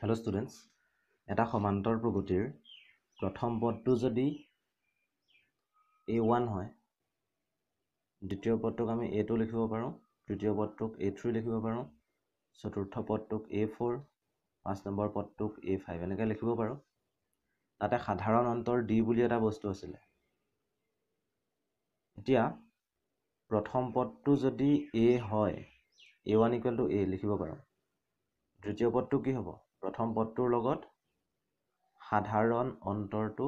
Hello students এটা সমান্তৰ প্ৰগতিৰ প্ৰথম পদটো যদি এ ওৱান হয় দ্বিতীয় পদটোক আমি এ টু লিখিব পাৰোঁ তৃতীয় পদটোক এ থ্ৰী লিখিব পাৰোঁ চতুৰ্থ পদটোক এ ফ'ৰ পাঁচ নম্বৰ পদটোক এ ফাইভ এনেকৈ লিখিব পাৰোঁ। তাতে সাধাৰণ অন্তৰ ডি বুলি এটা বস্তু আছিলে। এতিয়া প্ৰথম পদটো যদি এ হয় A one equal to A লিখিব পাৰোঁ। দ্বিতীয় পদটো কি হ'ব? প্ৰথম পদটোৰ লগত সাধাৰণ অন্তৰটো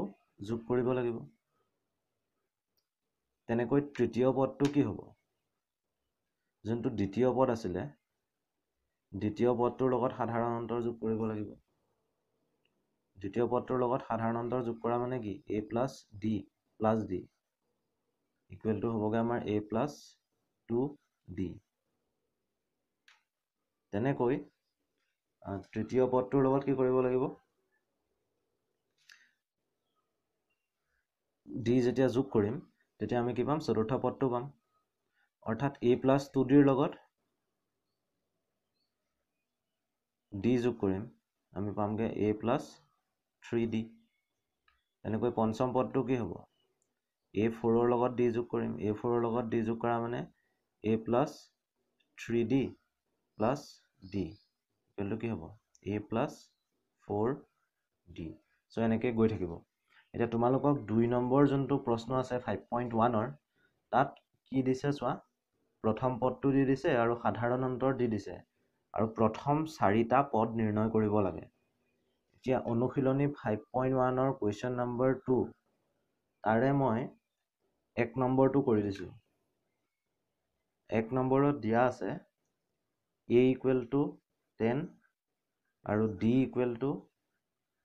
যোগ কৰিব লাগিব। তেনেকৈ তৃতীয় পদটো কি হ'ব? যোনটো দ্বিতীয় পদ আছিলে দ্বিতীয় পদটোৰ লগত সাধাৰণ অন্তৰ যোগ কৰিব লাগিব। দ্বিতীয় পদটোৰ লগত সাধাৰণ অন্তৰ যোগ কৰা মানে কি? A plus D plus D equal to হ'বগৈ আমাৰ এ প্লাছ টু ডি তেনেকৈ তৃতীয় পদটোৰ লগত কি কৰিব লাগিব? ডি যেতিয়া যোগ কৰিম তেতিয়া আমি কি পাম? চতুৰ্থ পদটো পাম। অৰ্থাৎ এ প্লাছ টু ডিৰ লগত ডি যোগ কৰিম আমি পামগৈ এ প্লাছ থ্ৰী ডি এনেকৈ পঞ্চম পদটো কি হ'ব? এ ফ'ৰৰ লগত ডি যোগ কৰিম। এ ফ'ৰৰ লগত ডি যোগ কৰা মানে a plus three d plus d ইকুৱেলটো কি হ'ব? A plus four d so' এনেকৈ গৈ থাকিব। এতিয়া তোমালোকক দুই নম্বৰ যোনটো প্ৰশ্ন আছে ফাইভ পইণ্ট ওৱানৰ তাত কি দিছে চোৱা? প্ৰথম পদটো দি দিছে আৰু সাধাৰণ অন্তৰ দি দিছে। আৰু প্ৰথম চাৰিটা পদ নিৰ্ণয় কৰিব লাগে। এতিয়া অনুশীলনী ফাইভ পইণ্ট ওৱানৰ কুৱেশ্যন নম্বৰ টু তাৰে মই এক নম্বৰটো কৰি দিছোঁ। এক নম্বৰত দিয়া আছে এ ইকুৱেল টু টেন আৰু ডি ইকুৱেল টু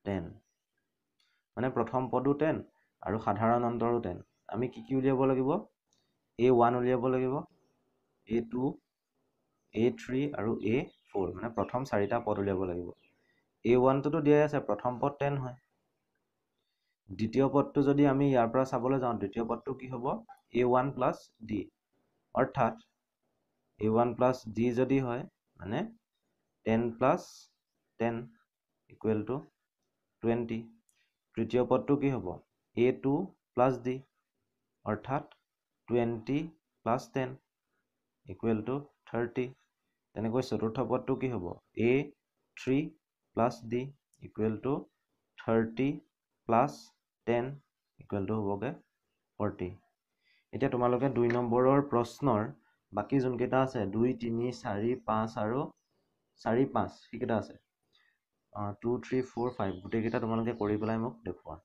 টেন মানে প্ৰথম পদো টেন আৰু সাধাৰণ অন্তৰো টেন আমি কি কি উলিয়াব লাগিব? এ ওৱান উলিয়াব লাগিব এ টু এ থ্ৰী আৰু এ ফ'ৰ মানে প্ৰথম চাৰিটা পদ উলিয়াব লাগিব। এ ওৱানটোতো দিয়াই আছে প্ৰথম পদ টেন হয়। দ্বিতীয় পদটো যদি আমি ইয়াৰ পৰা চাবলৈ যাওঁ দ্বিতীয় পদটো কি হ'ব? এ ওৱান প্লাছ ডি অৰ্থাৎ এ ওৱান প্লাছ ডি যদি হয় মানে ten plus ten equal to twenty তৃতীয় পদটো কি হ'ব? এ টু প্লাছ ডি অৰ্থাৎ twenty plus ten equal to thirty তেনেকৈ চতুৰ্থ পদটো কি হ'ব? A three plus d equal to thirty plus ten equal to হ'বগৈ ফৰ্টি এতিয়া তোমালোকে দুই নম্বৰৰ প্ৰশ্নৰ বাকী যোনকেইটা আছে দুই তিনি চাৰি পাঁচ আৰু চাৰি পাঁচ সেইকেইটা আছে। টু থ্ৰী ফ'ৰ ফাইভ গোটেইকেইটা তোমালোকে কৰি পেলাই মোক দেখুওৱা।